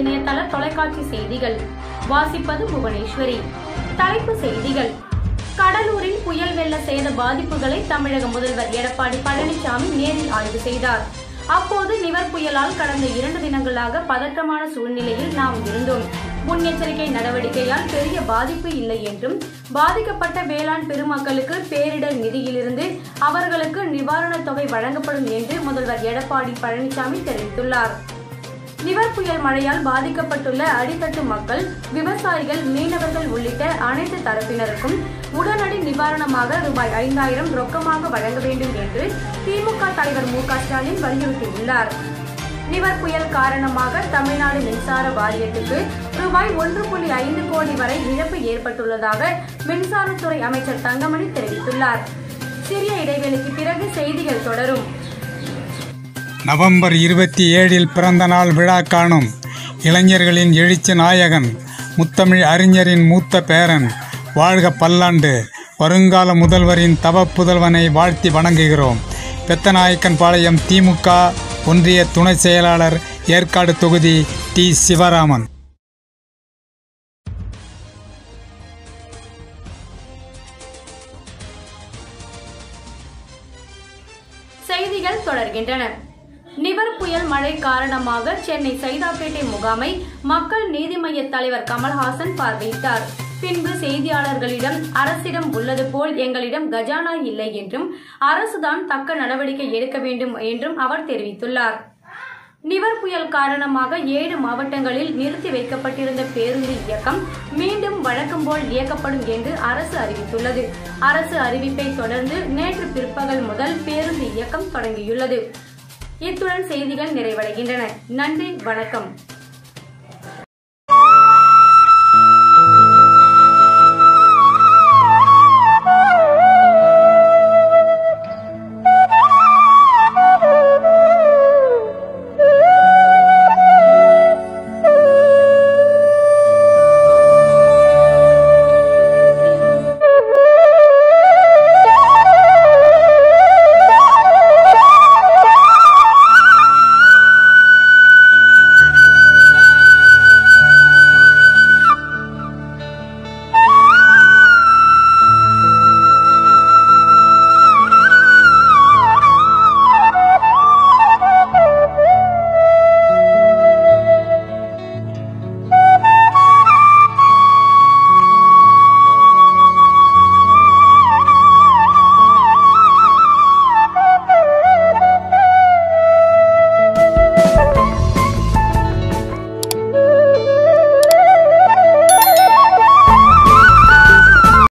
இணையதள தொலைக்காட்சி செய்திகள். வாசிப்பது புவனேஸ்வரி. தலைப்பு செய்திகள். கடலூரில் புயல் வெள்ள சேத பாதிப்புகளை தமிழக முதல்வர் எடப்பாடி பழனிசாமி நேரில் ஆய்வு செய்தார். அப்போது நிவர் புயலால் கடந்த இரண்டு தினங்களாக பதற்றமான சூழ்நிலையில் நாம் இருந்தோம். முன்னெச்சரிக்கை நடவடிக்கையால் பெரிய பாதிப்பு இல்லை என்றும் பாதிக்கப்பட்ட வேளாண் பெருமக்களுக்கு பேரிடர் நிதியிலிருந்து அவர்களுக்கு நிவாரணத் தொகை வழங்கப்படும் என்று முதல்வர் எடப்பாடி பழனிசாமி தெரிவித்துள்ளார். நிவர் புயல் மழையால் பாதிக்கப்பட்டுள்ள அடித்தட்டு மக்கள் விவசாயிகள் மீனவர்கள் உள்ளிட்ட அனைத்து தரப்பினருக்கும் உடனடி நிவாரணமாக ரூபாய் ஐந்தாயிரம் ரொக்கமாக வழங்க வேண்டும் என்று திமுக தலைவர் மு க ஸ்டாலின் வலியுறுத்தியுள்ளார். நிவர் புயல் காரணமாக தமிழ்நாடு மின்சார வாரியத்துக்கு ரூபாய் ஒன்று புள்ளி ஐந்து கோடி வரை இழப்பு ஏற்பட்டுள்ளதாக மின்சாரத்துறை அமைச்சர் தங்கமணி தெரிவித்துள்ளார். சிறிய இடைவெளிக்கு பிறகு செய்திகள் தொடரும். நவம்பர் இருபத்தி ஏழில் பிறந்த நாள் விழா காணும். இளைஞர்களின் எழுச்சி நாயகன் முத்தமிழ் அறிஞரின் மூத்த பேரன் வாழ்க பல்லாண்டு வருங்கால முதல்வரின் தவ புதல்வனை வாழ்த்தி வணங்குகிறோம். பெத்தநாயக்கன் பாளையம் திமுக ஒன்றிய துணை செயலாளர் ஏற்காடு தொகுதி டி. சிவராமன். செய்திகள் தொடர்கின்றன. நிவர் புயல் மழை காரணமாக சென்னை சைதாப்பேட்டை முகாமை மக்கள் நீதி மய்ய தலைவர் கமல்ஹாசன் பார்வையிட்டார். பின்பு செய்தியாளர்களிடம் அரசிடம் உள்ளது போல் எங்களிடம் கஜானா இல்லை என்றும் அரசுதான் தக்க நடவடிக்கை எடுக்க வேண்டும் என்றும் அவர் தெரிவித்துள்ளார். நிவர் புயல் காரணமாக ஏழு மாவட்டங்களில் நிறுத்தி வைக்கப்பட்டிருந்த பேருந்து இயக்கம் மீண்டும் வழக்கம் போல் இயக்கப்படும் என்று அரசு அறிவித்துள்ளது. அரசு அறிவிப்பை தொடர்ந்து நேற்று பிற்பகல் முதல் பேருந்து இயக்கம் தொடங்கியுள்ளது. இத்துடன் செய்திகள் நிறைவடைகின்றன. நன்றி வணக்கம்.